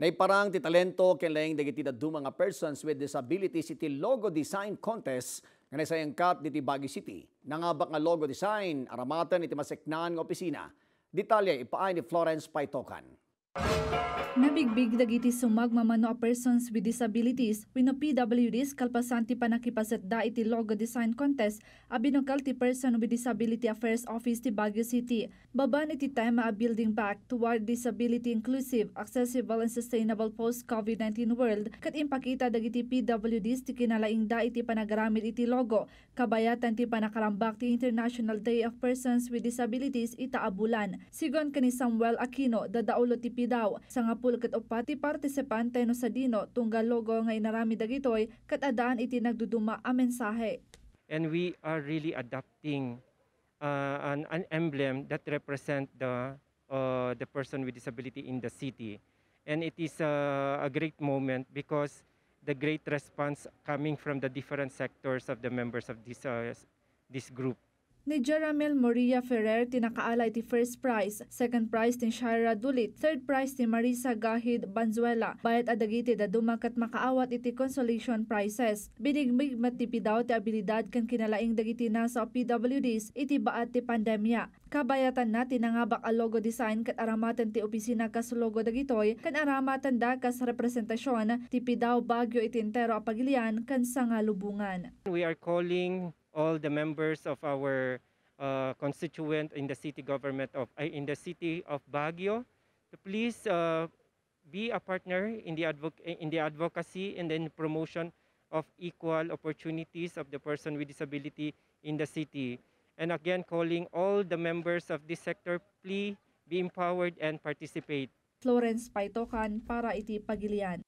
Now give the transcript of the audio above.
Naiparang ti talento kailangan dagiti daddu mga persons with disabilities iti logo design contest nga nasayangkat diti Baguio City. Nangabak nga logo design aramatan iti maseknan nga opisina. Detalye ipaay ni Florence Paitokan. Nabigbig dagiti sumagmamano a persons with disabilities wenno PWDs kalpasanti pa nakipasetda iti logo design contest a binukal ti Person with Disability Affairs Office ti Baguio City. Baban iti tema a building back toward disability inclusive, accessible and sustainable post-COVID-19 world kat impakita dagiti PWDs ti kinalaing da iti panagaramid iti logo kabayatan ti panakarambak ti International Day of Persons with Disabilities itaabulan. Sigon kani Samuel Aquino dadaulo ti pidaw sa nga pulkat upat ti partisipante no sa dino tunggal logo nga inarami dagitoy kat adaan iti nagduduma a mensahe. and we are really adopting uh, an, an emblem that represent the uh, the person with disability in the city. And it is uh, a great moment because the great response coming from the different sectors of the members of this uh, this group Ni Jeramel Moria Ferrer tinakaalay ti first prize, second prize ni Shira Dulit, third prize ni Marisa Gahid Banzuela. Bayat adagiti da dumakat makaawat iti consolation prizes. Binigmig matipidaw ti abilidad kan kinalaing dagiti na sa PWDs iti baat ti pandemya. Kabayatan na tinangabak a logo design kat aramatan ti opisina kas logo dagitoy kan aramatan da kas representasyon ti pidaw bagyo iti entero a pagilian kan sangalubungan. we are calling all the members of our uh, constituent in the city government of uh, in the city of Baguio to please uh, be a partner in the in the advocacy and then promotion of equal opportunities of the person with disability in the city and again calling all the members of this sector please be empowered and participate Florence Paitokan para iti pagilian.